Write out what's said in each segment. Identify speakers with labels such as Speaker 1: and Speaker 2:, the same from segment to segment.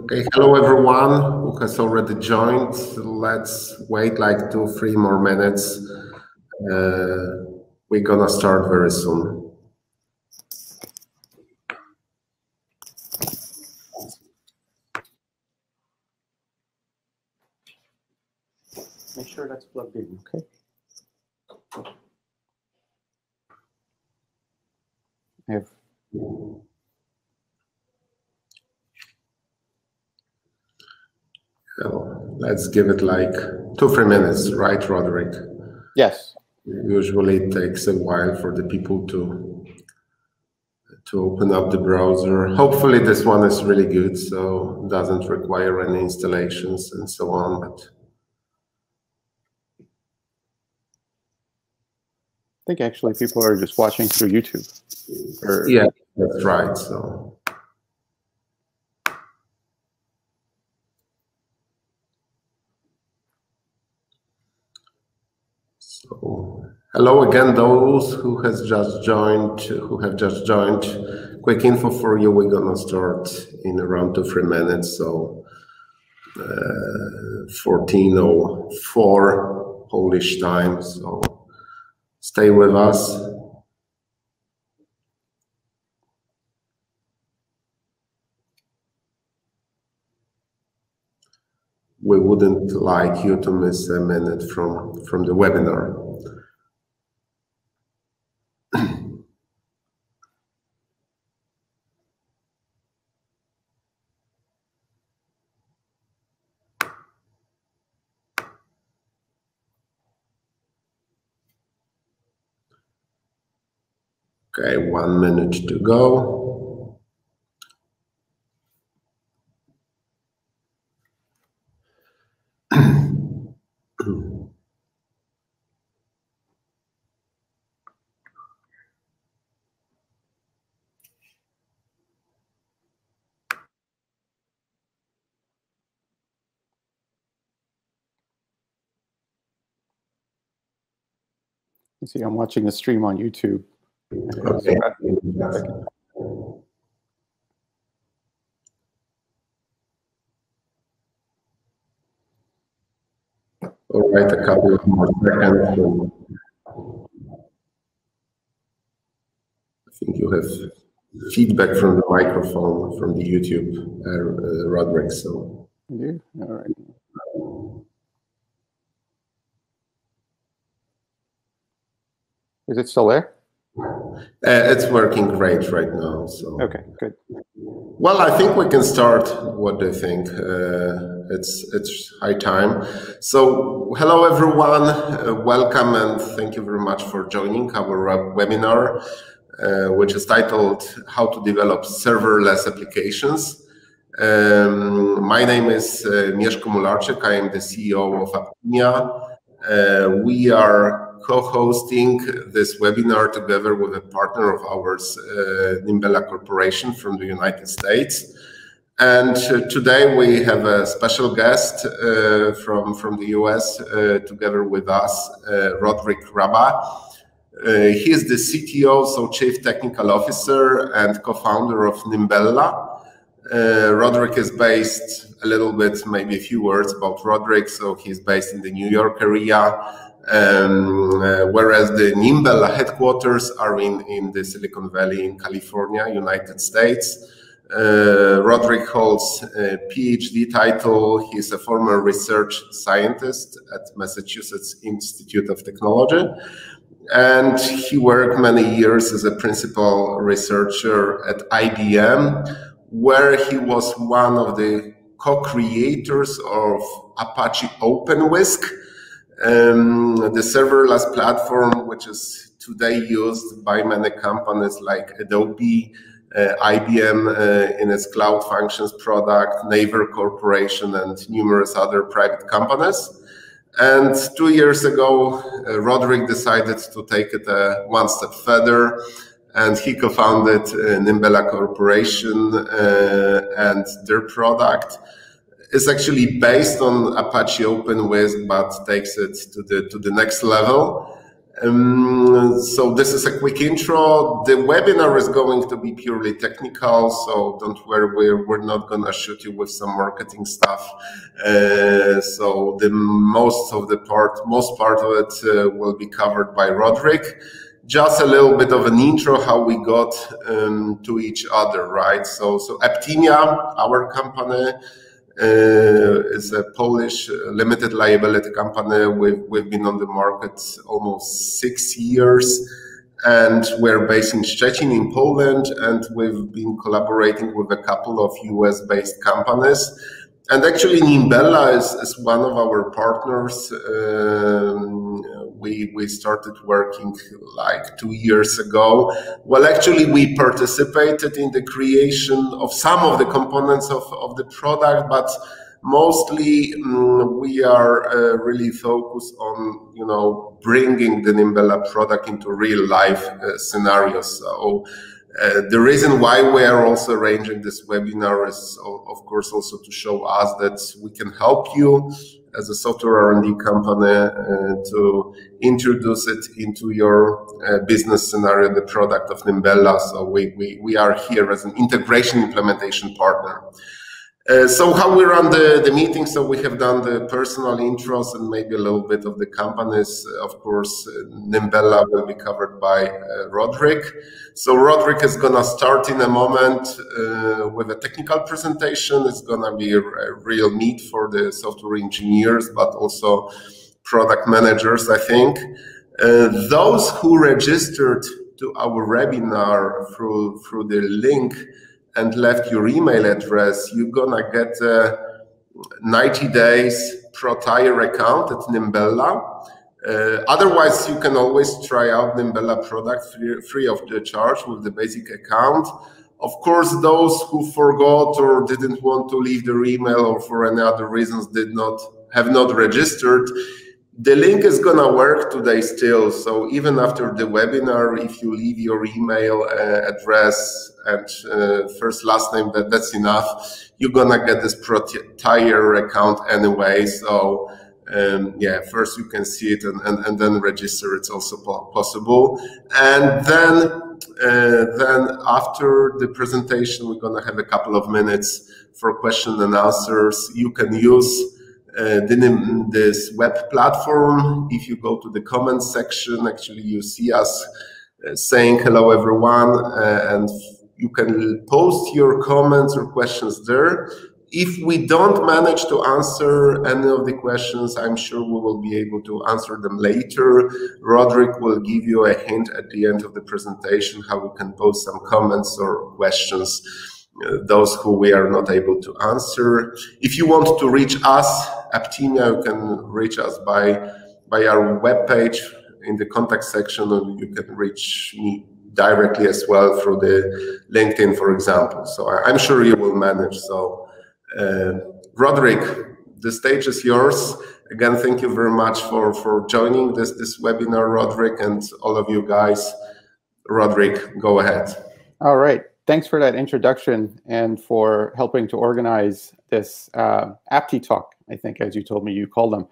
Speaker 1: Okay, hello everyone who has already joined. Let's wait like two, three more minutes. Uh, we're gonna start very soon.
Speaker 2: Make sure that's plugged in, okay? I have
Speaker 1: So let's give it like two, three minutes, right, Roderick?
Speaker 2: yes.
Speaker 1: Usually it takes a while for the people to to open up the browser. Hopefully this one is really good, so doesn't require any installations and so on. But
Speaker 2: I think actually people are just watching through YouTube. Or,
Speaker 1: yeah, that's right. So So hello again, those who has just joined, who have just joined. Quick info for you: we're gonna start in around two three minutes. So uh, fourteen oh four Polish time. So stay with us. We wouldn't like you to miss a minute from from the webinar. Okay, one minute to go.
Speaker 2: You see, I'm watching the stream on YouTube.
Speaker 1: Okay. All right, a couple of more seconds. I think you have feedback from the microphone from the YouTube, uh, uh, Roderick. So
Speaker 2: You? All right. Is it still there?
Speaker 1: uh, it's working great right now. So
Speaker 2: Okay, good.
Speaker 1: Well, I think we can start. What do you think? Uh, it's it's high time. So, hello everyone, uh, welcome and thank you very much for joining our uh, webinar, uh, which is titled "How to Develop Serverless Applications." Um, my name is uh, Mieszko Mularczyk. I am the CEO of Aptimia. Uh, we are co-hosting this webinar together with a partner of ours, uh, Nimbella Corporation from the United States. And uh, today we have a special guest uh, from, from the US uh, together with us, uh, Roderick Rabbah. Uh, he is the CTO, so Chief Technical Officer and co-founder of Nimbella. Roderick is based a little bit, maybe a few words about Roderick. So he's based in the New York area, um, uh, whereas the Nimbella headquarters are in, in the Silicon Valley in California, United States. Uh, Roderick holds a PhD title. He's a former research scientist at Massachusetts Institute of Technology. And he worked many years as a principal researcher at IBM, where he was one of the co-creators of Apache OpenWhisk, um, the serverless platform, which is today used by many companies like Adobe, uh, IBM uh, in its cloud functions product, Naver Corporation, and numerous other private companies. And two years ago, uh, Roderick decided to take it uh, one step further, and he co-founded uh, Nimbella Corporation, uh, and their product is actually based on Apache OpenWhisk, but takes it to the to the next level. Um, so this is a quick intro. The webinar is going to be purely technical, so don't worry, we're, we're not gonna shoot you with some marketing stuff. Uh, so the most of the part, most part of it uh, will be covered by Roderick. Just a little bit of an intro how we got um, to each other, right? So, so Aptimia, our company, uh, is a Polish uh, limited liability company. We've, we've been on the market almost six years and we're based in Szczecin in Poland and we've been collaborating with a couple of US based companies. And actually Nimbella is, is one of our partners. Um, we, we started working like two years ago. Well, actually, we participated in the creation of some of the components of, of the product, but mostly um, we are uh, really focused on you know bringing the Nimbella product into real life uh, scenarios. So uh, the reason why we are also arranging this webinar is, of course, also to show us that we can help you as a software R&D company uh, to introduce it into your uh, business scenario, the product of Nimbella. So we, we, we are here as an integration implementation partner. Uh, so how we run the, the meeting, so we have done the personal intros and maybe a little bit of the companies. Of course, uh, Nimbella will be covered by uh, Roderick. So Roderick is going to start in a moment uh, with a technical presentation. It's going to be a, a, real need for the software engineers, but also product managers, I think. Uh, those who registered to our webinar through, through the link and left your email address, you're gonna get a 90 days pro tire account at Nimbella. Uh, otherwise, you can always try out Nimbella product free, free of the charge with the basic account. Of course, those who forgot or didn't want to leave their email or for any other reasons did not have not registered, the link is gonna work today still. So even after the webinar, if you leave your email uh, address and uh, first last name, that that's enough. You're gonna get this Protire account anyway. So um, yeah, first you can see it and, and, and then register. It's also possible. And then uh, then after the presentation, we're gonna have a couple of minutes for question and answers. You can use uh, this web platform. If you go to the comments section, actually you see us uh, saying hello everyone uh, and you can post your comments or questions there. If we don't manage to answer any of the questions, I'm sure we will be able to answer them later. Roderick will give you a hint at the end of the presentation how we can post some comments or questions uh, those who we are not able to answer. If you want to reach us, Aptimia, you can reach us by by our webpage in the contact section, and you can reach me directly as well through the LinkedIn, for example. So I, am sure you will manage. So, uh, Roderick, the stage is yours. Again, thank you very much for for joining this this webinar, Roderick, and all of you guys. Roderick, go ahead.
Speaker 2: All right thanks for that introduction and for helping to organize this uh, Apti talk, I think, as you told me you called them.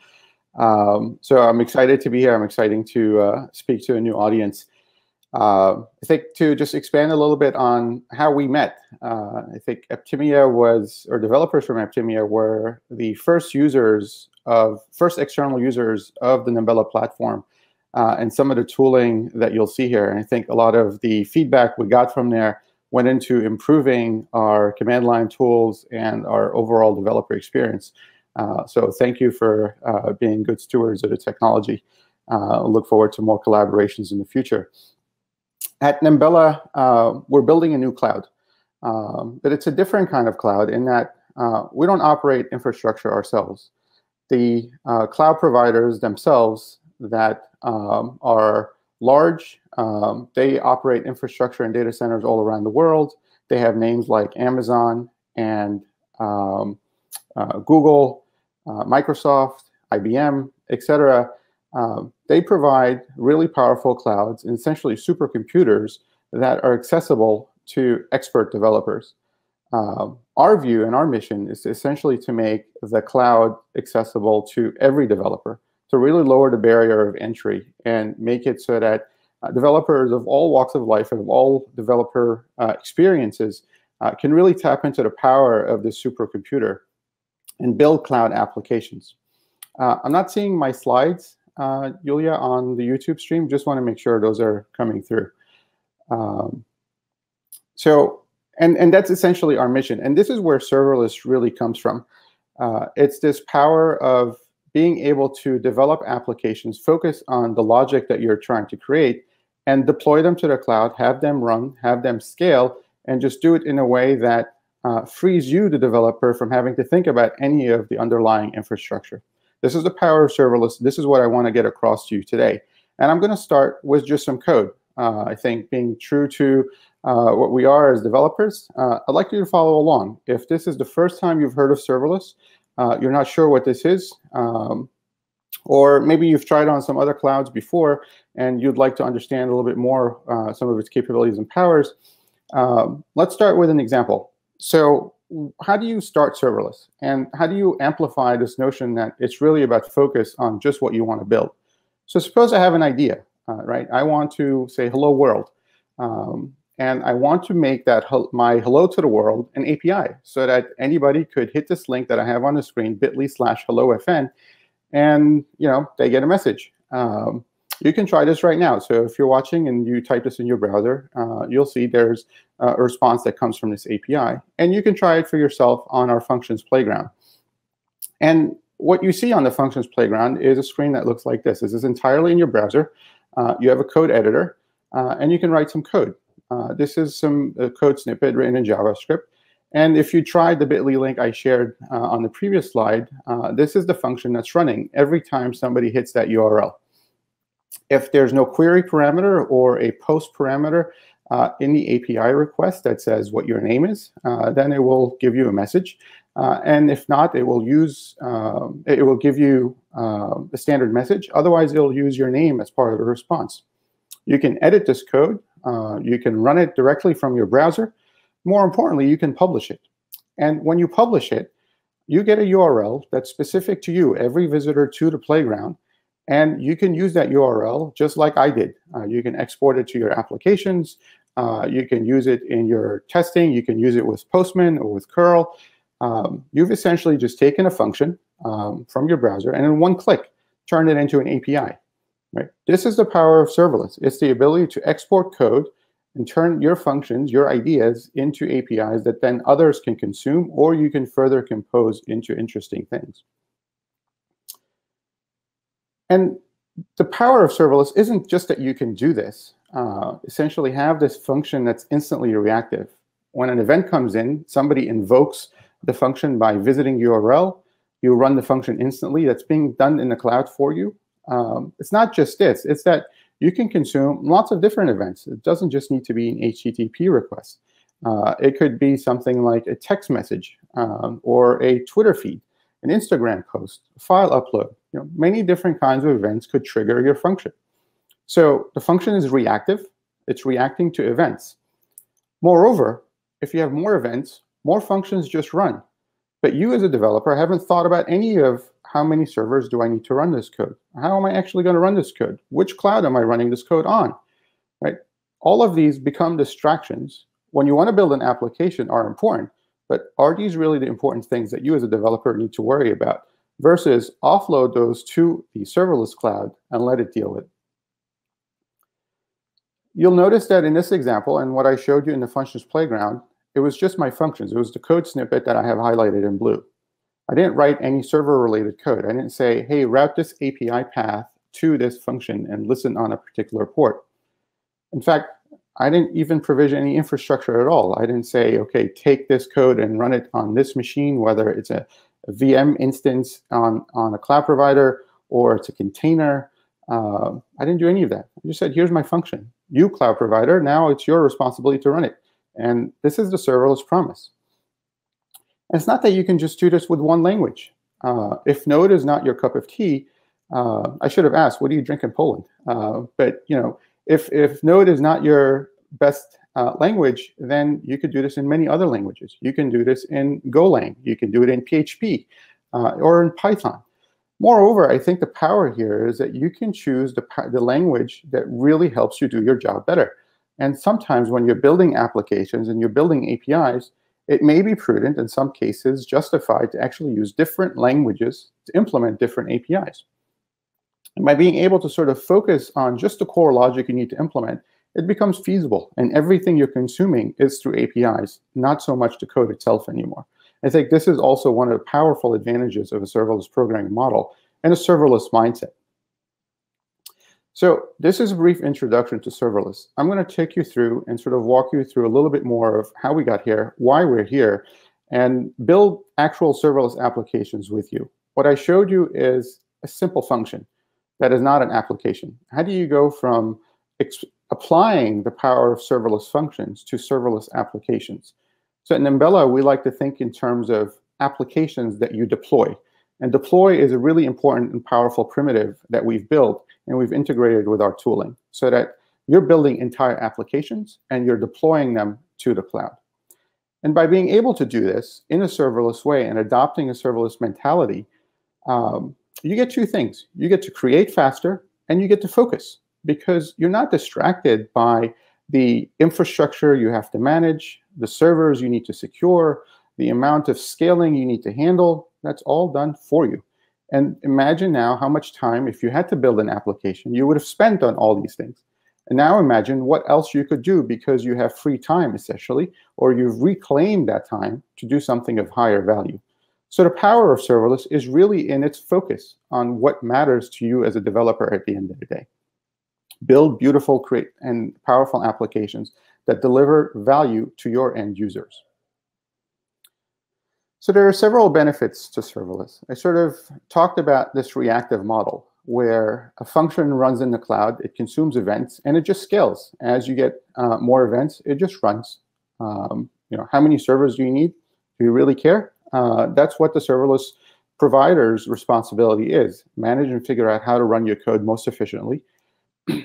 Speaker 2: Um, so I'm excited to be here. I'm excited to uh, speak to a new audience. Uh, I think to just expand a little bit on how we met. Uh, I think Aptimia was, or developers from Aptimia were the first users of, first external users of the Nimbella platform uh, and some of the tooling that you'll see here. And I think a lot of the feedback we got from there went into improving our command line tools and our overall developer experience. Uh, so thank you for uh, being good stewards of the technology. Uh, look forward to more collaborations in the future. At Nimbella, uh, we're building a new cloud, um, but it's a different kind of cloud in that uh, we don't operate infrastructure ourselves. The uh, cloud providers themselves that um, are large um, they operate infrastructure and data centers all around the world. They have names like Amazon and um, uh, Google, uh, Microsoft, IBM, etc. Um, they provide really powerful clouds, essentially supercomputers that are accessible to expert developers. Um, our view and our mission is essentially to make the cloud accessible to every developer, to really lower the barrier of entry and make it so that uh, developers of all walks of life and of all developer uh, experiences uh, can really tap into the power of this supercomputer and build cloud applications. Uh, I'm not seeing my slides, uh, Yulia, on the YouTube stream. Just want to make sure those are coming through. Um, so, and, and that's essentially our mission. And this is where serverless really comes from. Uh, it's this power of being able to develop applications, focus on the logic that you're trying to create, and deploy them to the cloud, have them run, have them scale, and just do it in a way that uh, frees you, the developer, from having to think about any of the underlying infrastructure. This is the power of serverless. This is what I want to get across to you today. And I'm going to start with just some code. Uh, I think being true to uh, what we are as developers, uh, I'd like you to follow along. If this is the first time you've heard of serverless, uh, you're not sure what this is, um, or maybe you've tried on some other clouds before and you'd like to understand a little bit more uh, some of its capabilities and powers, um, let's start with an example. So how do you start serverless? And how do you amplify this notion that it's really about focus on just what you want to build? So suppose I have an idea, uh, right? I want to say hello world. Um, and I want to make that my hello to the world an API so that anybody could hit this link that I have on the screen, bit.ly slash hello FN, and you know they get a message. Um, you can try this right now. So if you're watching and you type this in your browser, uh, you'll see there's a response that comes from this API. And you can try it for yourself on our functions playground. And what you see on the functions playground is a screen that looks like this. This is entirely in your browser. Uh, you have a code editor, uh, and you can write some code. Uh, this is some uh, code snippet written in JavaScript. And if you tried the bit.ly link I shared uh, on the previous slide, this is the function that's running every time somebody hits that URL. If there's no query parameter or a post parameter uh, in the API request that says what your name is, uh, then it will give you a message. Uh, and if not, it will use um, it will give you um, a standard message. Otherwise, it'll use your name as part of the response. You can edit this code. Uh, you can run it directly from your browser. More importantly, you can publish it. And when you publish it, you get a URL that's specific to you, every visitor to the playground, and you can use that URL just like I did. Uh, you can export it to your applications. Uh, you can use it in your testing. You can use it with Postman or with curl. Um, you've essentially just taken a function um, from your browser and in one click, turned it into an API. Right? This is the power of serverless. It's the ability to export code and turn your functions, your ideas into APIs that then others can consume or you can further compose into interesting things. And the power of serverless isn't just that you can do this. Uh, essentially have this function that's instantly reactive. When an event comes in, somebody invokes the function by visiting URL. You run the function instantly. That's being done in the cloud for you. Um, it's not just this. It's that you can consume lots of different events. It doesn't just need to be an HTTP request. Uh, it could be something like a text message um, or a Twitter feed an Instagram post, a file upload. You know, many different kinds of events could trigger your function. So the function is reactive. It's reacting to events. Moreover, if you have more events, more functions just run. But you as a developer haven't thought about any of how many servers do I need to run this code? How am I actually going to run this code? Which cloud am I running this code on? Right? All of these become distractions when you want to build an application are important. But are these really the important things that you as a developer need to worry about versus offload those to the serverless cloud and let it deal with it? You'll notice that in this example and what I showed you in the functions playground, it was just my functions. It was the code snippet that I have highlighted in blue. I didn't write any server-related code. I didn't say, hey, route this API path to this function and listen on a particular port. In fact, I didn't even provision any infrastructure at all. I didn't say, okay, take this code and run it on this machine, whether it's a, a VM instance on, on a cloud provider or it's a container. Uh, I didn't do any of that. I just said, here's my function. You, cloud provider, now it's your responsibility to run it. And this is the serverless promise. And it's not that you can just do this with one language. Uh, if Node is not your cup of tea, uh, I should have asked, what do you drink in Poland? Uh, but, you know, if, if Node is not your best uh, language, then you could do this in many other languages. You can do this in Golang. You can do it in PHP uh, or in Python. Moreover, I think the power here is that you can choose the, the language that really helps you do your job better. And sometimes when you're building applications and you're building APIs, it may be prudent in some cases justified to actually use different languages to implement different APIs. And by being able to sort of focus on just the core logic you need to implement, it becomes feasible. And everything you're consuming is through APIs, not so much the code itself anymore. I think this is also one of the powerful advantages of a serverless programming model and a serverless mindset. So this is a brief introduction to serverless. I'm going to take you through and sort of walk you through a little bit more of how we got here, why we're here, and build actual serverless applications with you. What I showed you is a simple function that is not an application. How do you go from applying the power of serverless functions to serverless applications? So at Nimbella, we like to think in terms of applications that you deploy. And deploy is a really important and powerful primitive that we've built and we've integrated with our tooling so that you're building entire applications and you're deploying them to the cloud. And by being able to do this in a serverless way and adopting a serverless mentality, um, you get two things. You get to create faster and you get to focus because you're not distracted by the infrastructure you have to manage, the servers you need to secure, the amount of scaling you need to handle. That's all done for you. And imagine now how much time, if you had to build an application, you would have spent on all these things. And now imagine what else you could do because you have free time, essentially, or you've reclaimed that time to do something of higher value. So the power of serverless is really in its focus on what matters to you as a developer at the end of the day. Build beautiful, create, and powerful applications that deliver value to your end users. So there are several benefits to serverless. I sort of talked about this reactive model where a function runs in the cloud, it consumes events, and it just scales. As you get uh, more events, it just runs. Um, you know, how many servers do you need? Do you really care? Uh, that's what the serverless provider's responsibility is. Manage and figure out how to run your code most efficiently.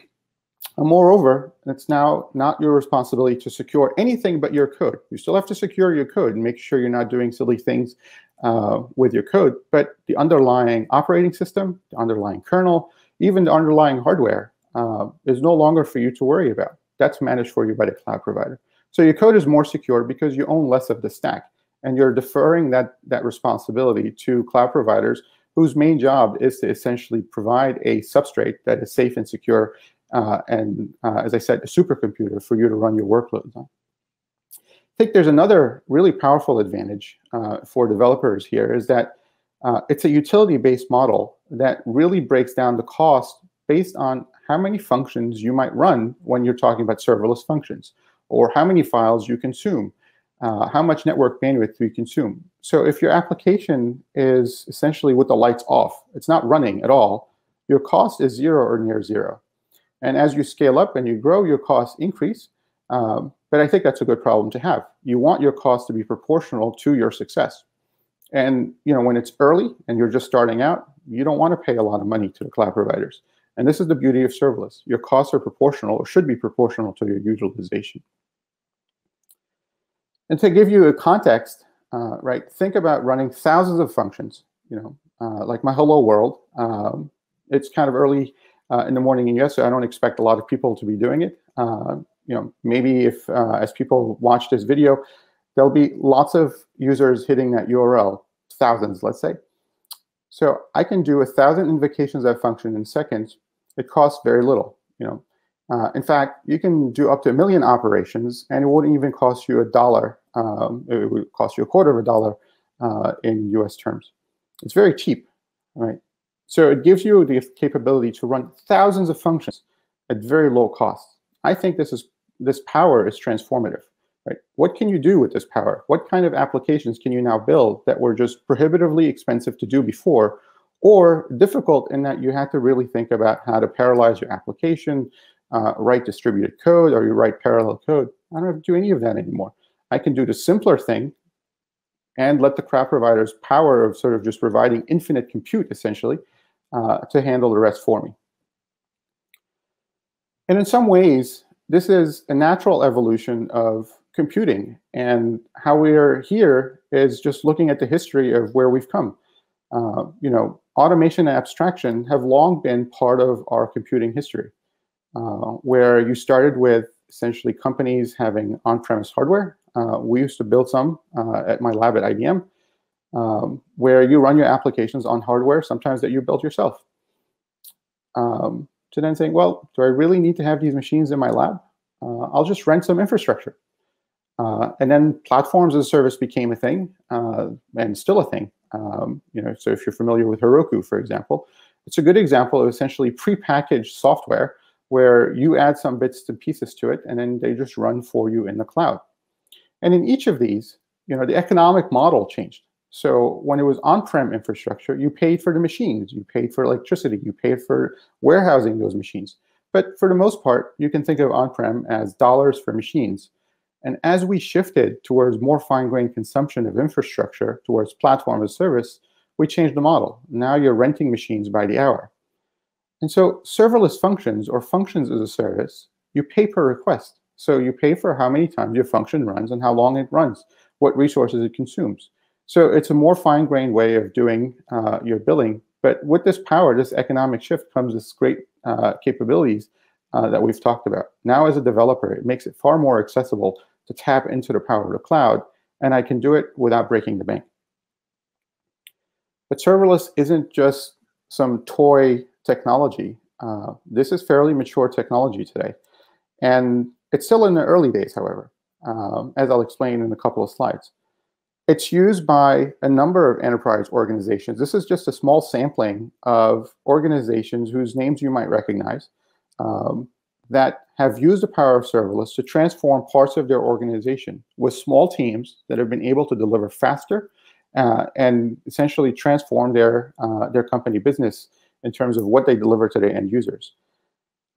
Speaker 2: And moreover, it's now not your responsibility to secure anything but your code. You still have to secure your code and make sure you're not doing silly things uh, with your code, but the underlying operating system, the underlying kernel, even the underlying hardware uh, is no longer for you to worry about. That's managed for you by the cloud provider. So your code is more secure because you own less of the stack, and you're deferring that, that responsibility to cloud providers whose main job is to essentially provide a substrate that is safe and secure uh, and uh, as I said, a supercomputer for you to run your workloads on. I think there's another really powerful advantage uh, for developers here is that uh, it's a utility-based model that really breaks down the cost based on how many functions you might run when you're talking about serverless functions, or how many files you consume, uh, how much network bandwidth do you consume. So if your application is essentially with the lights off, it's not running at all, your cost is zero or near zero. And as you scale up and you grow, your costs increase. Um, but I think that's a good problem to have. You want your costs to be proportional to your success. And you know, when it's early and you're just starting out, you don't want to pay a lot of money to the cloud providers. And this is the beauty of serverless. Your costs are proportional or should be proportional to your utilization. And to give you a context, uh, right, think about running thousands of functions, you know, uh, like my hello world. Um, it's kind of early uh, in the morning and yes, so I don't expect a lot of people to be doing it. Uh, you know, maybe if uh, as people watch this video, there'll be lots of users hitting that URL, thousands, let's say. So I can do a thousand invocations of function in seconds. It costs very little. You know, uh, in fact, you can do up to a million operations, and it wouldn't even cost you a dollar. Um, it would cost you a quarter of a dollar uh, in U.S. terms. It's very cheap, right? So it gives you the capability to run thousands of functions at very low cost. I think this is this power is transformative. Right? What can you do with this power? What kind of applications can you now build that were just prohibitively expensive to do before, or difficult in that you had to really think about how to parallelize your application, uh, write distributed code, or you write parallel code. I don't have to do any of that anymore. I can do the simpler thing and let the cloud providers power of sort of just providing infinite compute essentially uh, to handle the rest for me. And in some ways, this is a natural evolution of computing. And how we are here is just looking at the history of where we've come. Uh, you know, automation and abstraction have long been part of our computing history, where you started with essentially companies having on-premise hardware. Uh, we used to build some uh, at my lab at IBM, um, where you run your applications on hardware, sometimes that you built yourself. Um, to then saying, well, do I really need to have these machines in my lab? Uh, I'll just rent some infrastructure. Uh, and then platforms as a service became a thing uh, and still a thing. Um, you know, so if you're familiar with Heroku, for example, it's a good example of essentially prepackaged software where you add some bits and pieces to it, and then they just run for you in the cloud. And in each of these, you know, the economic model changed. So when it was on-prem infrastructure, you paid for the machines, you paid for electricity, you paid for warehousing those machines. But for the most part, you can think of on-prem as dollars for machines. And as we shifted towards more fine-grained consumption of infrastructure towards platform as service, we changed the model. Now you're renting machines by the hour. And so serverless functions or functions as a service, you pay per request. So you pay for how many times your function runs and how long it runs, what resources it consumes. So it's a more fine-grained way of doing uh, your billing. But with this power, this economic shift comes this great uh, capabilities uh, that we've talked about. Now as a developer, it makes it far more accessible to tap into the power of the cloud, and I can do it without breaking the bank. But serverless isn't just some toy technology. Uh, this is fairly mature technology today. And it's still in the early days, however, um, as I'll explain in a couple of slides. It's used by a number of enterprise organizations. This is just a small sampling of organizations whose names you might recognize um, that have used the power of serverless to transform parts of their organization with small teams that have been able to deliver faster uh, and essentially transform their, uh, their company business in terms of what they deliver to their end users.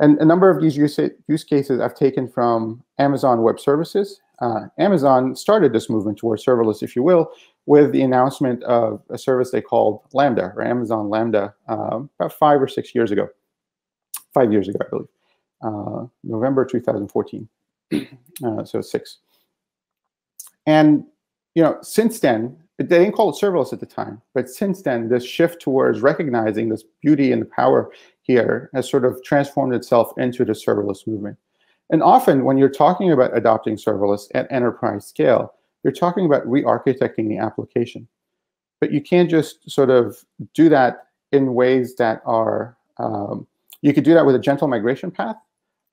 Speaker 2: And a number of these use, use cases I've taken from Amazon Web Services uh, Amazon started this movement towards serverless, if you will, with the announcement of a service they called Lambda, or Amazon Lambda, uh, about five or six years ago. Five years ago, I believe. Uh, November 2014. Uh, so six. And you know, since then, they didn't call it serverless at the time, but since then, this shift towards recognizing this beauty and the power here has sort of transformed itself into the serverless movement. And often when you're talking about adopting serverless at enterprise scale, you're talking about re-architecting the application. But you can't just sort of do that in ways that are, um, you could do that with a gentle migration path.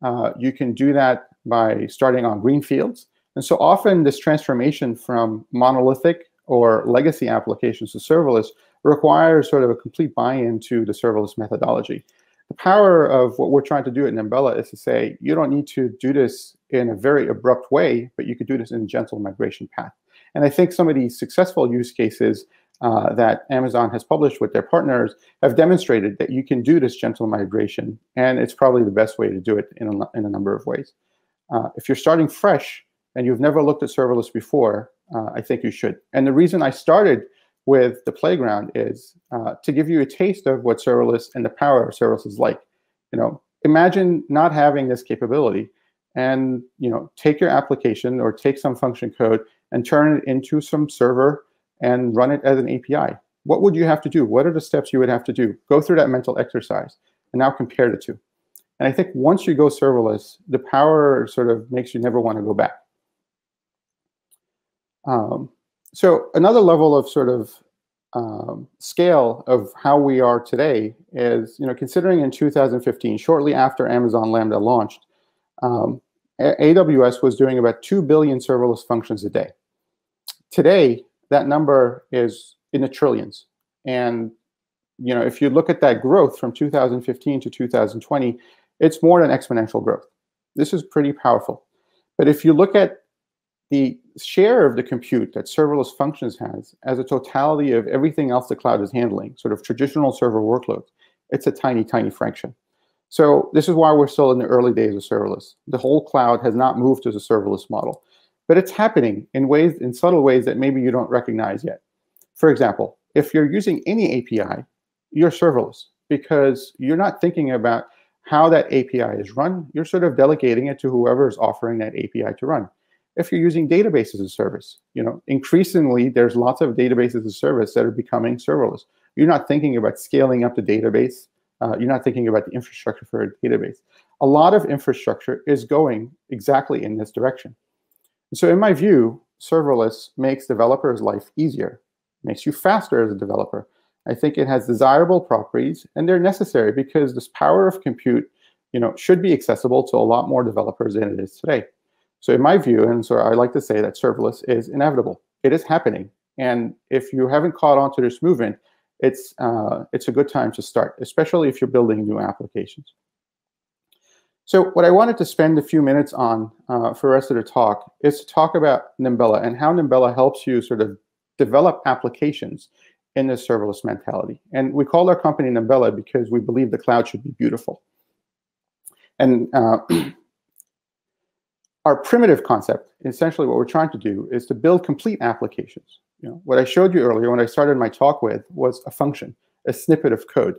Speaker 2: Uh, you can do that by starting on green fields. And so often this transformation from monolithic or legacy applications to serverless requires sort of a complete buy-in to the serverless methodology the power of what we're trying to do at Nimbella is to say, you don't need to do this in a very abrupt way, but you could do this in a gentle migration path. And I think some of these successful use cases uh, that Amazon has published with their partners have demonstrated that you can do this gentle migration, and it's probably the best way to do it in a, in a number of ways. Uh, if you're starting fresh and you've never looked at serverless before, uh, I think you should. And the reason I started with the playground is uh, to give you a taste of what serverless and the power of serverless is like. You know, imagine not having this capability and you know take your application or take some function code and turn it into some server and run it as an API. What would you have to do? What are the steps you would have to do? Go through that mental exercise and now compare the two. And I think once you go serverless, the power sort of makes you never want to go back. Um, so another level of sort of um, scale of how we are today is, you know, considering in 2015, shortly after Amazon Lambda launched, um, AWS was doing about 2 billion serverless functions a day. Today, that number is in the trillions. And, you know, if you look at that growth from 2015 to 2020, it's more than exponential growth. This is pretty powerful. But if you look at the share of the compute that serverless functions has as a totality of everything else the cloud is handling, sort of traditional server workloads, it's a tiny, tiny fraction. So this is why we're still in the early days of serverless. The whole cloud has not moved to the serverless model, but it's happening in ways, in subtle ways that maybe you don't recognize yet. For example, if you're using any API, you're serverless because you're not thinking about how that API is run. You're sort of delegating it to whoever is offering that API to run if you're using databases as a service. You know, increasingly, there's lots of databases as a service that are becoming serverless. you're not thinking about scaling up the database. Uh, you're not thinking about the infrastructure for a database. A lot of infrastructure is going exactly in this direction. So in my view, serverless makes developers' life easier, makes you faster as a developer. I think it has desirable properties, and they're necessary because this power of compute, you know, should be accessible to a lot more developers than it is today. So in my view, and so I like to say that serverless is inevitable. It is happening. And if you haven't caught on to this movement, it's, uh, it's a good time to start, especially if you're building new applications. So what I wanted to spend a few minutes on uh, for the rest of the talk is to talk about Nimbella and how Nimbella helps you sort of develop applications in this serverless mentality. And we call our company Nimbella because we believe the cloud should be beautiful. And uh, our primitive concept, essentially what we're trying to do is to build complete applications. You know, what I showed you earlier when I started my talk with was a function, a snippet of code,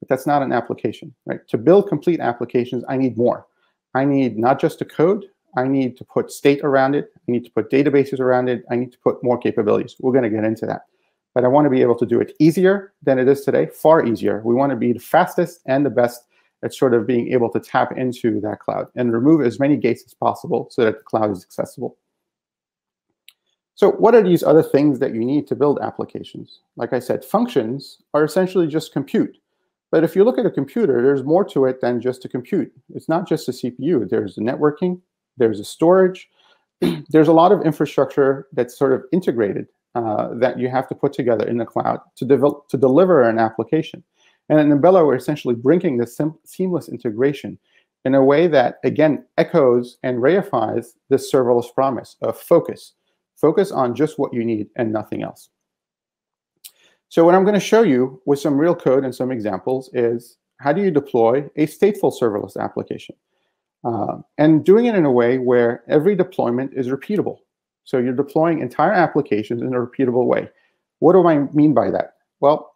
Speaker 2: but that's not an application, right? To build complete applications, I need more. I need not just a code, I need to put state around it, I need to put databases around it, I need to put more capabilities. We're gonna get into that. But I wanna be able to do it easier than it is today, far easier. We wanna be the fastest and the best at sort of being able to tap into that cloud and remove as many gates as possible so that the cloud is accessible. So what are these other things that you need to build applications? Like I said, functions are essentially just compute. But if you look at a computer, there's more to it than just a compute. It's not just a CPU. There's the networking, there's a storage, there's a lot of infrastructure that's sort of integrated uh, that you have to put together in the cloud to, develop, to deliver an application. And in Nimbella, we're essentially bringing this seamless integration in a way that, again, echoes and reifies this serverless promise of focus. Focus on just what you need and nothing else. So what I'm going to show you with some real code and some examples is how do you deploy a stateful serverless application? Uh, and doing it in a way where every deployment is repeatable. So you're deploying entire applications in a repeatable way. What do I mean by that? Well,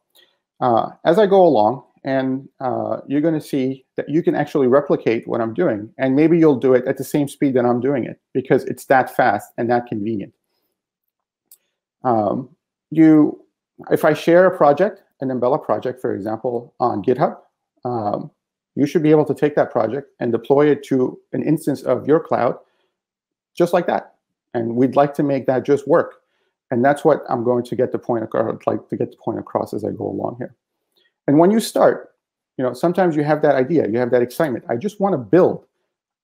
Speaker 2: uh, as I go along, and uh, you're going to see that you can actually replicate what I'm doing. And maybe you'll do it at the same speed that I'm doing it because it's that fast and that convenient. Um, you, if I share a project, a Nimbella project, for example, on GitHub, um, you should be able to take that project and deploy it to an instance of your cloud just like that. And we'd like to make that just work. And that's what I'm going to get the point across, like to get the point across as I go along here. And when you start, you know, sometimes you have that idea, you have that excitement. I just want to build.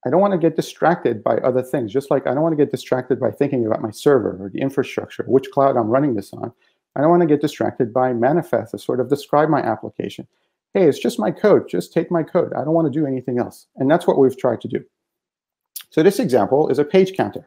Speaker 2: I don't want to get distracted by other things. Just like I don't want to get distracted by thinking about my server or the infrastructure, which cloud I'm running this on. I don't want to get distracted by manifest to sort of describe my application. Hey, it's just my code. Just take my code. I don't want to do anything else. And that's what we've tried to do. So this example is a page counter.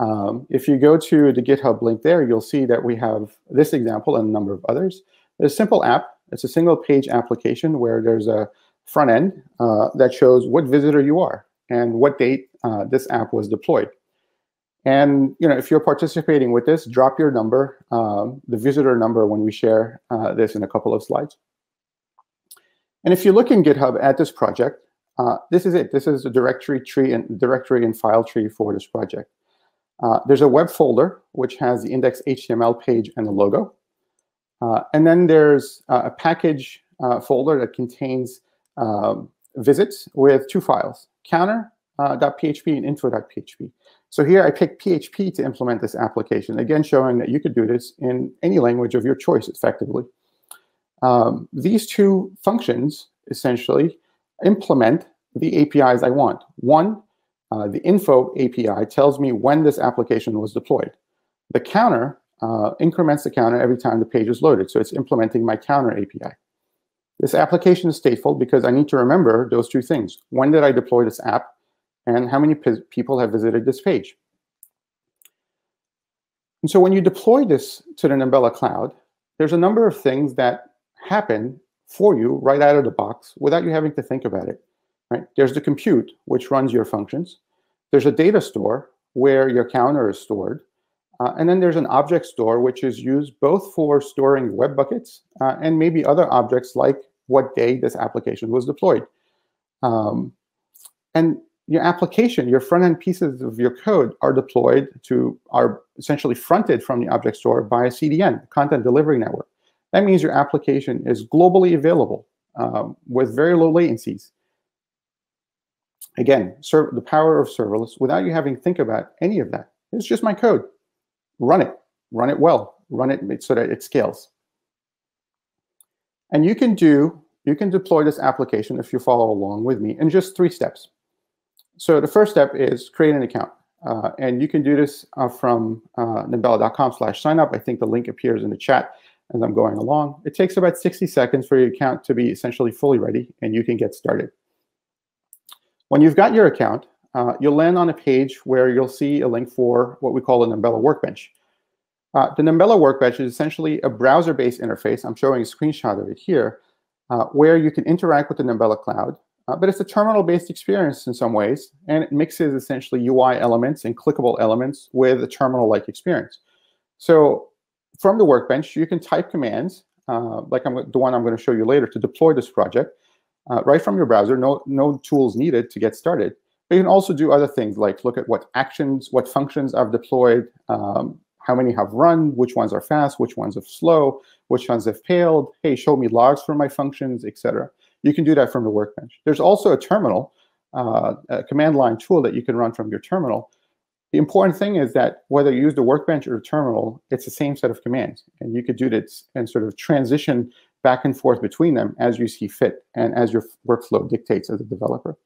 Speaker 2: Um, if you go to the GitHub link there, you'll see that we have this example and a number of others. It's a simple app. It's a single page application where there's a front end uh, that shows what visitor you are and what date uh, this app was deployed. And you know, if you're participating with this, drop your number, um, the visitor number when we share uh, this in a couple of slides. And if you look in GitHub at this project, uh, this is it. This is the directory tree and directory and file tree for this project. Uh, there's a web folder, which has the index HTML page and the logo. Uh, and then there's uh, a package uh, folder that contains um, visits with two files, counter.php and info.php. So here I picked PHP to implement this application, again showing that you could do this in any language of your choice effectively. Um, these two functions essentially implement the APIs I want. One uh, the info API tells me when this application was deployed. The counter uh, increments the counter every time the page is loaded. So it's implementing my counter API. This application is stateful because I need to remember those two things. When did I deploy this app? And how many people have visited this page? And so when you deploy this to the Nimbella cloud, there's a number of things that happen for you right out of the box without you having to think about it. Right? There's the compute, which runs your functions. There's a data store where your counter is stored. Uh, and then there's an object store, which is used both for storing web buckets uh, and maybe other objects like what day this application was deployed. Um, and your application, your front-end pieces of your code are deployed to, are essentially fronted from the object store by a CDN, content delivery network. that means your application is globally available um, with very low latencies. Again, the power of serverless without you having to think about any of that. It's just my code. Run it. Run it well. Run it so that it scales. And you can do, you can deploy this application if you follow along with me in just three steps. So the first step is create an account. Uh, and you can do this uh, from uh, nimbella.com slash sign up. I think the link appears in the chat as I'm going along. It takes about 60 seconds for your account to be essentially fully ready, and you can get started. When you've got your account, uh, you'll land on a page where you'll see a link for what we call a Nimbella Workbench. Uh, the Nimbella Workbench is essentially a browser-based interface. I'm showing a screenshot of it here, uh, where you can interact with the Nimbella Cloud. Uh, but it's a terminal-based experience in some ways, and it mixes essentially UI elements and clickable elements with a terminal-like experience. So from the Workbench, you can type commands, uh, like I'm, the one I'm going to show you later, to deploy this project uh, right from your browser. No, no tools needed to get started. But you can also do other things like look at what actions, what functions I've deployed, um, how many have run, which ones are fast, which ones are slow, which ones have failed. Hey, show me logs for my functions, etc. You can do that from the Workbench. There's also a terminal, uh, a command line tool that you can run from your terminal. The important thing is that whether you use the Workbench or the terminal, it's the same set of commands. And you could do this and sort of transition back and forth between them as you see fit and as your workflow dictates as a developer.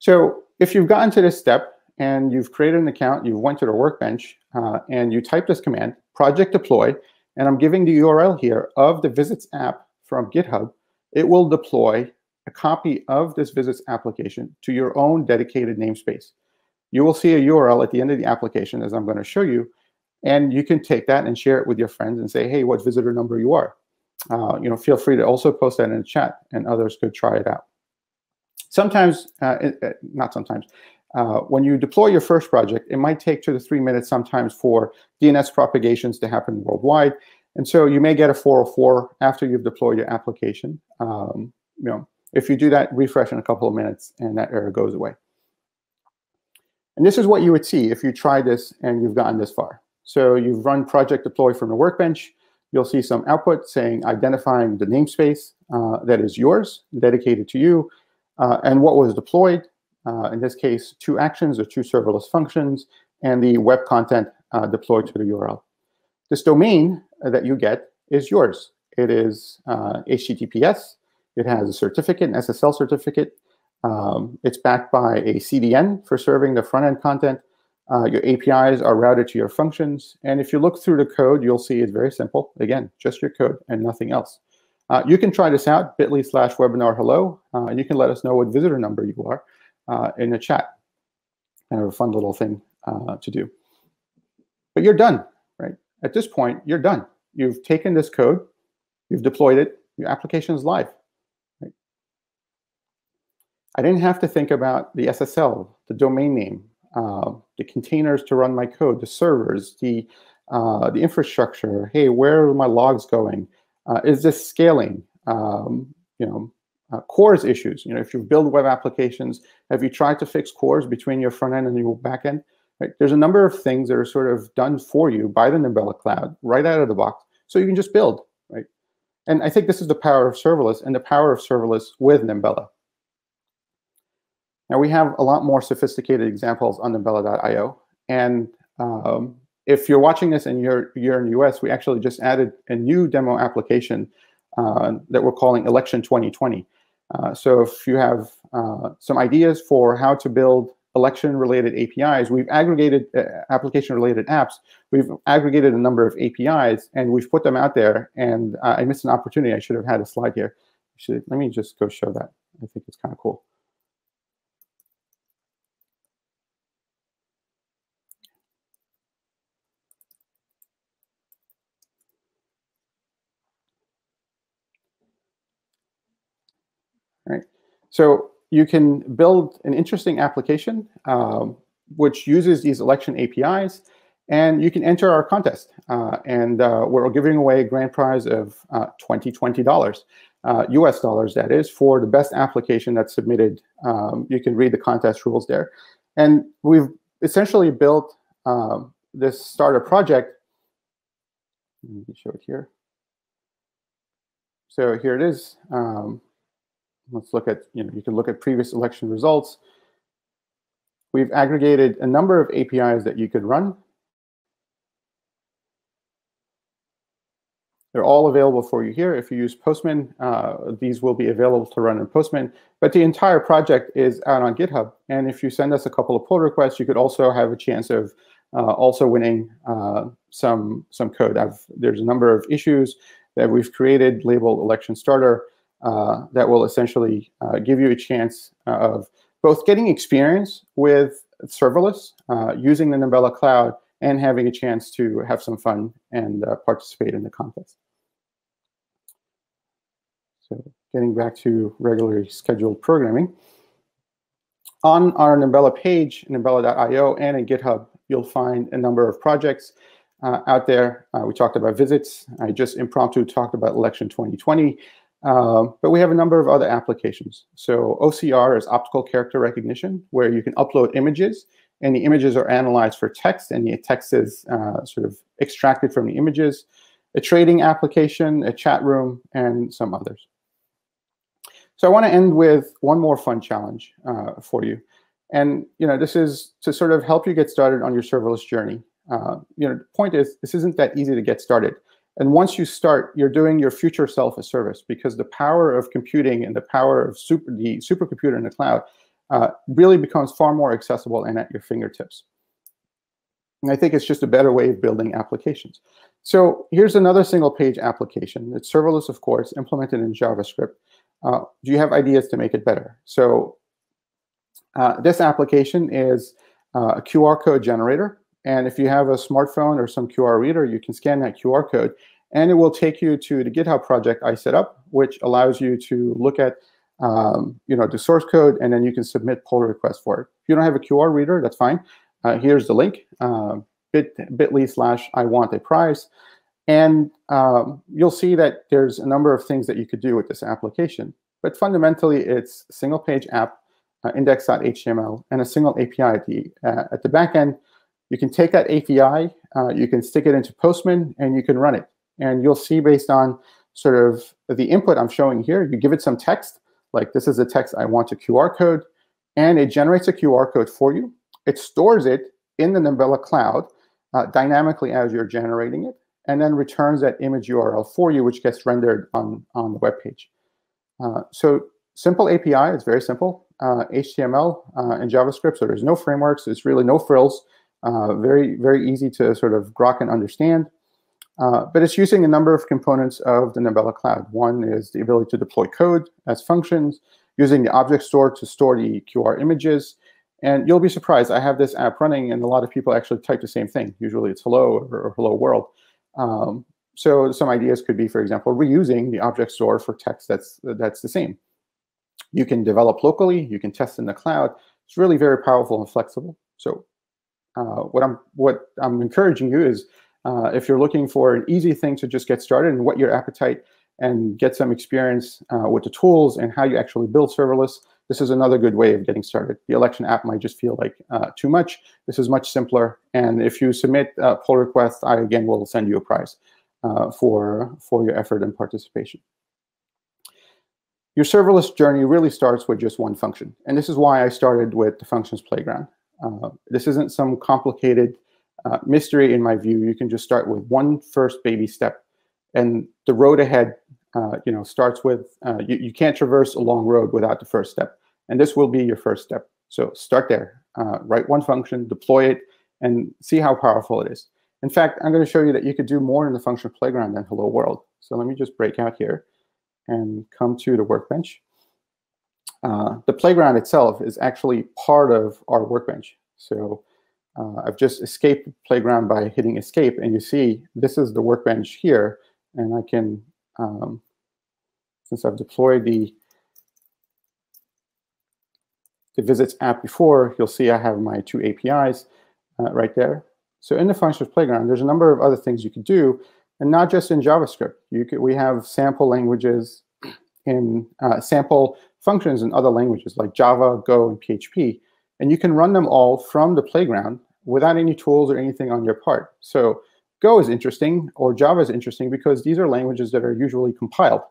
Speaker 2: So if you've gotten to this step and you've created an account, you've went to the workbench uh, and you type this command, project deploy, and I'm giving the URL here of the visits app from GitHub, it will deploy a copy of this visits application to your own dedicated namespace. You will see a URL at the end of the application, as I'm going to show you, and you can take that and share it with your friends and say, hey, what visitor number you are uh, you know, feel free to also post that in the chat and others could try it out. Sometimes, uh, it, uh, not sometimes, uh, when you deploy your first project, it might take two to three minutes sometimes for DNS propagations to happen worldwide. And so you may get a 404 after you've deployed your application. Um, you know, if you do that, refresh in a couple of minutes and that error goes away. And this is what you would see if you try this and you've gotten this far. So you've run project deploy from the workbench you'll see some output saying identifying the namespace uh, that is yours, dedicated to you, uh, and what was deployed. Uh, in this case, two actions or two serverless functions, and the web content uh, deployed to the URL. This domain that you get is yours. It is HTTPS. Uh, it has a certificate, an SSL certificate. Um, it's backed by a CDN for serving the front-end content. Uh, your APIs are routed to your functions. And if you look through the code, you'll see it's very simple. Again, just your code and nothing else. Uh, you can try this out, bit.ly slash webinar hello, uh, and you can let us know what visitor number you are uh, in the chat. Kind of a fun little thing uh, to do. But you're done, right? At this point, you're done. You've taken this code, you've deployed it, your application is live. Right? I didn't have to think about the SSL, the domain name, uh, the containers to run my code, the servers, the uh, the infrastructure. Hey, where are my logs going? Uh, is this scaling? Um, you know, uh, CORS issues. You know, if you build web applications, have you tried to fix CORS between your front end and your back end? Right? There's a number of things that are sort of done for you by the Nimbella Cloud right out of the box, so you can just build. Right? And I think this is the power of serverless and the power of serverless with Nimbella. Now we have a lot more sophisticated examples on Nimbella.io. And um, if you're watching this and you're, you're in the US, we actually just added a new demo application uh, that we're calling Election 2020. Uh, so if you have uh, some ideas for how to build election-related APIs, we've aggregated uh, application-related apps. We've aggregated a number of APIs, and we've put them out there. And uh, I missed an opportunity. I should have had a slide here. Should, let me just go show that. I think it's kind of cool. So you can build an interesting application um, which uses these election APIs, and you can enter our contest. Uh, and uh, we're giving away a grand prize of uh, $20, uh, US dollars, that is, for the best application that's submitted. Um, you can read the contest rules there. And we've essentially built um, this starter project. Let me show it here. So here it is. Um, let's look at, you know, you can look at previous election results. We've aggregated a number of APIs that you could run. They're all available for you here. If you use Postman, uh, these will be available to run in Postman. But the entire project is out on GitHub. And if you send us a couple of pull requests, you could also have a chance of uh, also winning uh, some, some code. I've, there's a number of issues that we've created labeled Election Starter that will essentially uh, give you a chance of both getting experience with serverless, uh, using the Nimbella Cloud, and having a chance to have some fun and participate in the contest. So getting back to regularly scheduled programming. On our Nimbella page, nimbella.io, and in GitHub, you'll find a number of projects uh, out there. Uh, we talked about visits. I just impromptu talked about election 2020. Uh, but we have a number of other applications. So OCR is optical character recognition, where you can upload images, and the images are analyzed for text, and the text is uh, sort of extracted from the images. A trading application, a chat room, and some others. So I want to end with one more fun challenge uh, for you. And you know, this is to sort of help you get started on your serverless journey. Uh, you know, the point is, this isn't that easy to get started. And once you start, you're doing your future self a service because the power of computing and the power of super, the supercomputer in the cloud uh, really becomes far more accessible and at your fingertips. And I think it's just a better way of building applications. So here's another single page application. It's serverless, of course, implemented in JavaScript. Uh, do you have ideas to make it better? So uh, this application is uh, a QR code generator. And if you have a smartphone or some QR reader, you can scan that QR code and it will take you to the GitHub project I set up, which allows you to look at um, you know, the source code and then you can submit pull requests for it. If you don't have a QR reader, that's fine. Uh, here's the link, uh, bit, bit.ly slash I want a prize. And um, you'll see that there's a number of things that you could do with this application. But fundamentally, it's single page app, uh, index.html, and a single API at the, uh, at the back end. You can take that API, uh, you can stick it into Postman, and you can run it. And you'll see based on sort of the input I'm showing here, you give it some text, like this is a text I want a QR code, and it generates a QR code for you. It stores it in the Nimbella cloud uh, dynamically as you're generating it and then returns that image URL for you, which gets rendered on, on the web page. Uh, so simple API, it's very simple. Uh, HTML uh, and JavaScript, so there's no frameworks, there's really no frills. Uh, very, very easy to sort of grok and understand. Uh, but it's using a number of components of the Nimbella Cloud. One is the ability to deploy code as functions, using the object store to store the QR images. And you'll be surprised, I have this app running and a lot of people actually type the same thing. Usually it's hello or, or hello world. Um, so some ideas could be, for example, reusing the object store for text that's, that's the same. You can develop locally, you can test in the cloud. It's really very powerful and flexible. So what I'm what I'm encouraging you is uh, if you're looking for an easy thing to just get started and what your appetite and get some experience uh, with the tools and how you actually build serverless, this is another good way of getting started. The election app might just feel like uh, too much. This is much simpler. And if you submit a pull request, I again will send you a prize uh, for, for your effort and participation. Your serverless journey really starts with just one function. And this is why I started with the functions playground. Uh, this isn't some complicated uh, mystery in my view. You can just start with one first baby step. And the road ahead uh, you know, starts with, uh, you, you can't traverse a long road without the first step. And this will be your first step. So start there, uh, write one function, deploy it, and see how powerful it is. In fact, I'm going to show you that you could do more in the function playground than hello world. So let me just break out here and come to the workbench. Uh, the playground itself is actually part of our workbench. So uh, I've just escaped playground by hitting escape, and you see this is the workbench here, and I can um, since I've deployed the, the visits app before, you'll see I have my two APIs uh, right there. So in the functions playground, there's a number of other things you could do, and not just in JavaScript. You could, we have sample languages in uh, sample functions in other languages like Java, Go, and PHP. And you can run them all from the playground without any tools or anything on your part. So Go is interesting or Java is interesting because these are languages that are usually compiled.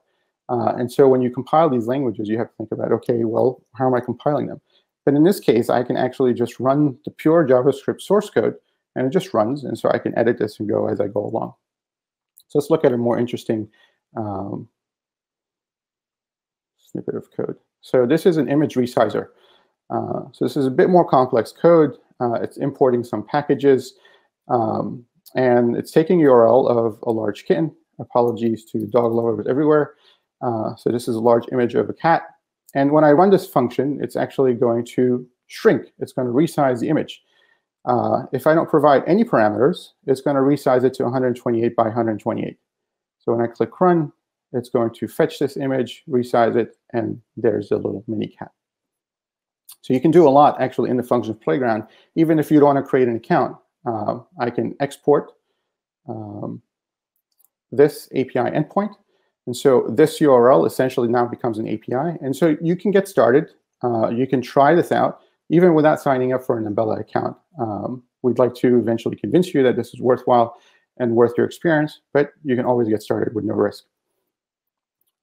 Speaker 2: Uh, and so when you compile these languages, you have to think about, okay, well, how am I compiling them? But in this case, I can actually just run the pure JavaScript source code, and it just runs. And so I can edit this and go as I go along. So let's look at a more interesting um, snippet of code. So this is an image resizer. Uh, so this is a bit more complex code. Uh, it's importing some packages, um, and it's taking URL of a large kitten. Apologies to dog lovers everywhere. Uh, so this is a large image of a cat. And when I run this function, it's actually going to shrink. It's going to resize the image. Uh, if I don't provide any parameters, it's going to resize it to 128 by 128. So when I click run, it's going to fetch this image, resize it, and there's a little mini cat. So you can do a lot actually in the functions playground. Even if you don't want to create an account, uh, I can export um, this API endpoint. And so this URL essentially now becomes an API. And so you can get started. Uh, you can try this out even without signing up for an Nimbella account. Um, we'd like to eventually convince you that this is worthwhile and worth your experience, but you can always get started with no risk.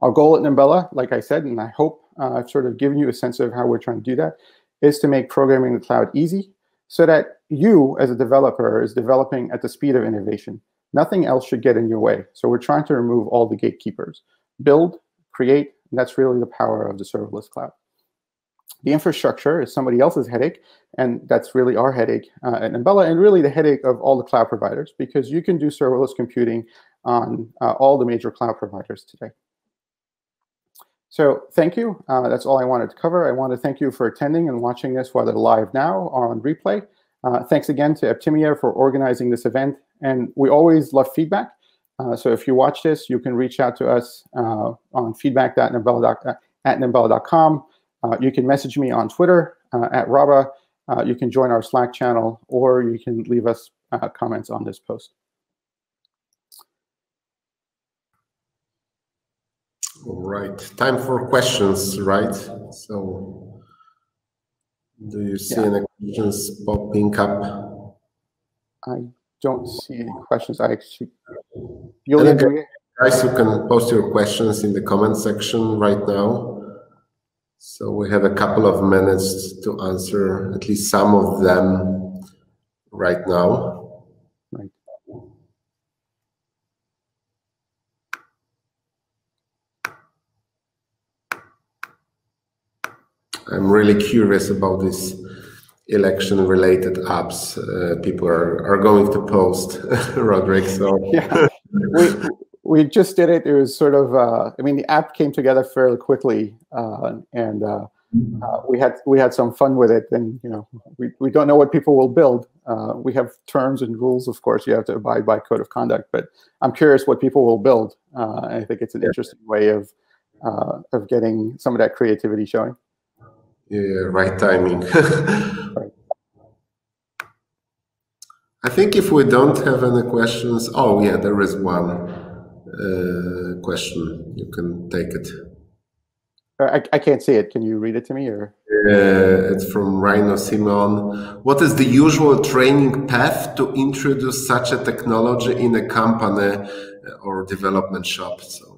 Speaker 2: Our goal at Nimbella, like I said, and I hope uh, I've sort of given you a sense of how we're trying to do that, is to make programming the cloud easy so that you, as a developer, is developing at the speed of innovation. Nothing else should get in your way. So we're trying to remove all the gatekeepers. Build, create, that's really the power of the serverless cloud. The infrastructure is somebody else's headache, and that's really our headache uh, at Nimbella, and really the headache of all the cloud providers, because you can do serverless computing on uh, all the major cloud providers today. So thank you. Uh, that's all I wanted to cover. I want to thank you for attending and watching this, whether live now or on replay. Uh, thanks again to Aptimia for organizing this event. And we always love feedback. Uh, so if you watch this, you can reach out to us uh, on feedback.nimbella.com. Uh, you can message me on Twitter uh, at Rabbah. you can join our Slack channel, or you can leave us comments on this post.
Speaker 1: All right, time for questions, right? So, do you see yeah. any questions popping up?
Speaker 2: I don't see any questions. I actually,
Speaker 1: Julian, guys, you can post your questions in the comment section right now. So we have a couple of minutes to answer at least some of them right now. I'm really curious about these election related apps uh, people are, are going to post, Rodric. So
Speaker 2: yeah, we, we just did it. It was sort of, uh, I mean, the app came together fairly quickly, uh, and uh, uh, we had we had some fun with it. And you know, we, we don't know what people will build. Uh, we have terms and rules, of course. You have to abide by code of conduct. But I'm curious what people will build. I think it's an interesting way of of getting some of that creativity showing
Speaker 1: yeah, right timing. I think if we don't have any questions, oh yeah, there is one uh, question. You can take it.
Speaker 2: Uh, I, I can't see it. Can you read it to me or?
Speaker 1: Uh, it's from Rhino Simon. What is the usual training path to introduce such a technology in a company or development shop? So.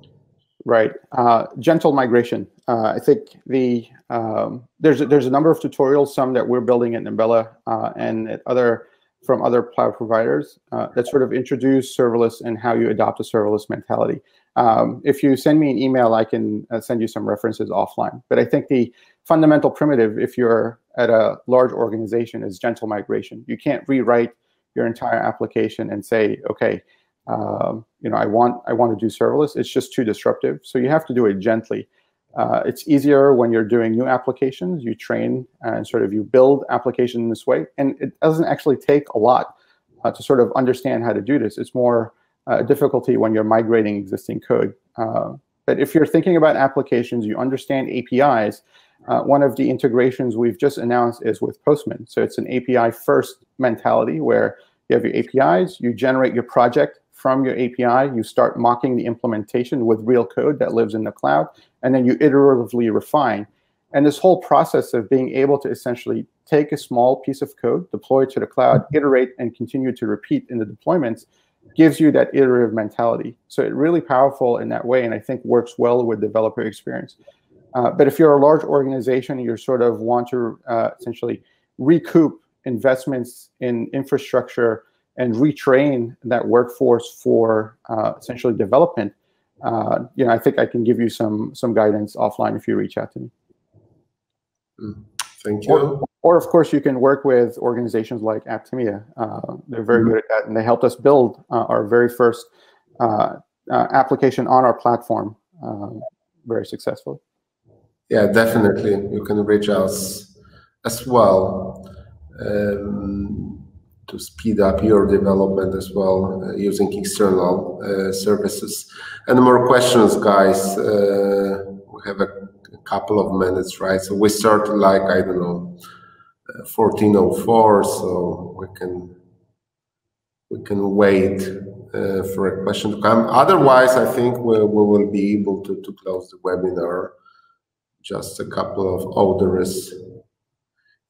Speaker 2: Right. Uh, gentle migration. Uh, I think the um, there's a, there's a number of tutorials, some that we're building at Nimbella uh, and at other from other cloud providers uh, that sort of introduce serverless and how you adopt a serverless mentality. Um, if you send me an email, I can uh, send you some references offline. But I think the fundamental primitive, if you're at a large organization, is gentle migration. You can't rewrite your entire application and say, okay, um, you know, I want I want to do serverless. It's just too disruptive. So you have to do it gently. Uh, it's easier when you're doing new applications. You train and sort of you build application in this way, and it doesn't actually take a lot uh, to sort of understand how to do this. It's more uh, difficulty when you're migrating existing code. Uh, but if you're thinking about applications, you understand APIs. Uh, one of the integrations we've just announced is with Postman. So it's an API first mentality where you have your APIs, you generate your project from your API, you start mocking the implementation with real code that lives in the cloud, and then you iteratively refine. And this whole process of being able to essentially take a small piece of code, deploy it to the cloud, iterate, and continue to repeat in the deployments gives you that iterative mentality. So it's really powerful in that way, and I think works well with developer experience. Uh, but if you're a large organization, you sort of want to uh, essentially recoup investments in infrastructure and retrain that workforce for uh, essentially development, uh, you know, I think I can give you some some guidance offline if you reach out to me.
Speaker 1: Mm, thank you.
Speaker 2: Or, or, of course, you can work with organizations like Aptimia. Uh, they're very mm -hmm. good at that, and they helped us build uh, our very first uh, uh, application on our platform very successfully.
Speaker 1: Yeah, definitely. You can reach us as well. Um, to speed up your development as well uh, using external uh, services. And more questions, guys. Uh, we have a, couple of minutes, right? So we start like, I don't know, 1404, uh, so we can we can wait uh, for a question to come. Otherwise, I think we, we will be able to, to close the webinar. Just a couple of orders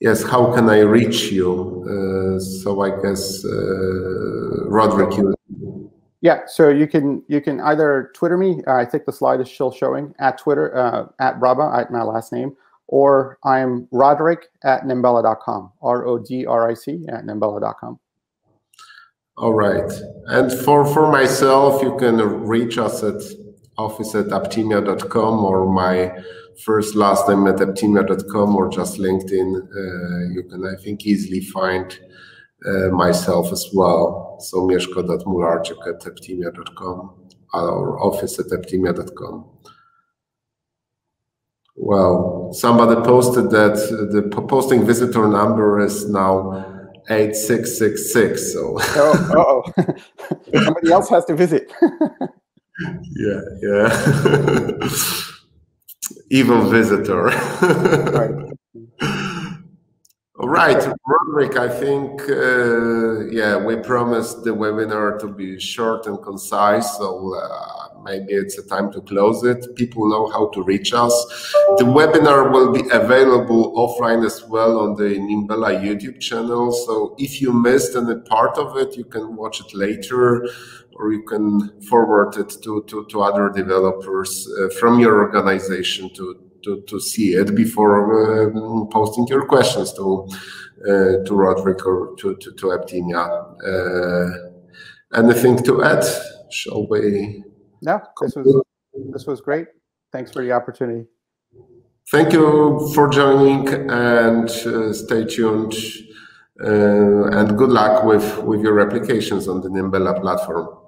Speaker 1: yes, how can I reach you? Uh, so I guess uh, Rodric, you.
Speaker 2: Yeah, so you can you can either Twitter me. Uh, I think the slide is still showing at Twitter uh, at Rabbah at my last name, or I'm Rodric at nimbella.com. R O D R I C at nimbella.com.
Speaker 1: All right, and for for myself, you can reach us at office at aptimia.com or my first last name at aptimia.com or just LinkedIn. Uh, you can, I think, easily find uh, myself as well. So mieszko.mularczyk at aptimia.com or office at aptimia.com. Well, somebody posted that the posting visitor number is now 8666. So,
Speaker 2: oh, somebody else has to visit.
Speaker 1: yeah, yeah. Evil visitor. right. Right, Rodric, I think, uh, yeah, we promised the webinar to be short and concise, so uh, maybe it's a time to close it. People know how to reach us. The webinar will be available offline as well on the Nimbella YouTube channel, so if you missed any part of it, you can watch it later or you can forward it to, to, to other developers uh, from your organization to, to, to see it before um, posting your questions to uh, to Rodric or to, to, to Aptimia. Uh, anything to add? Shall we?
Speaker 2: No, this was, this was great. Thanks for the opportunity.
Speaker 1: Thank you for joining and uh, stay tuned. Uh, and good luck with, with your applications on the Nimbella platform.